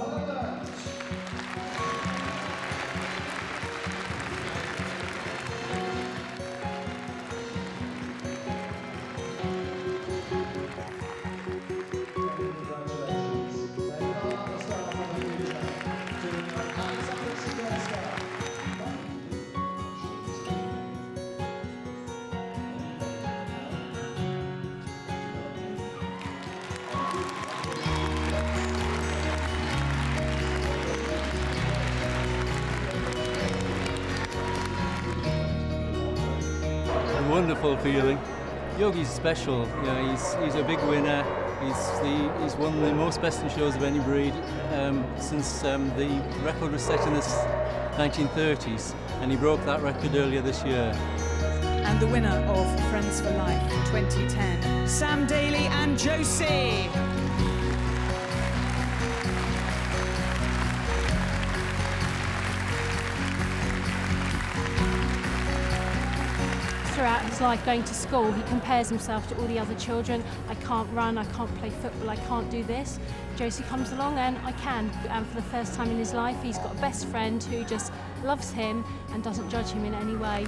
Father wonderful feeling. Yogi's special. You know, he's he's a big winner. He's the, he's won the most best in shows of any breed um, since um, the record was set in the 1930s, and he broke that record earlier this year. And the winner of Friends for Life 2010, Sam Daly and Josie. Throughout his life going to school, he compares himself to all the other children. I can't run, I can't play football, I can't do this. Josie comes along and I can. And for the first time in his life, he's got a best friend who just loves him and doesn't judge him in any way.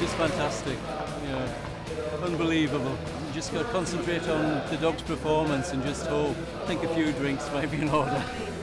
Just fantastic. Know, unbelievable. You just got to concentrate on the dog's performance and just hope. Think a few drinks might be in order.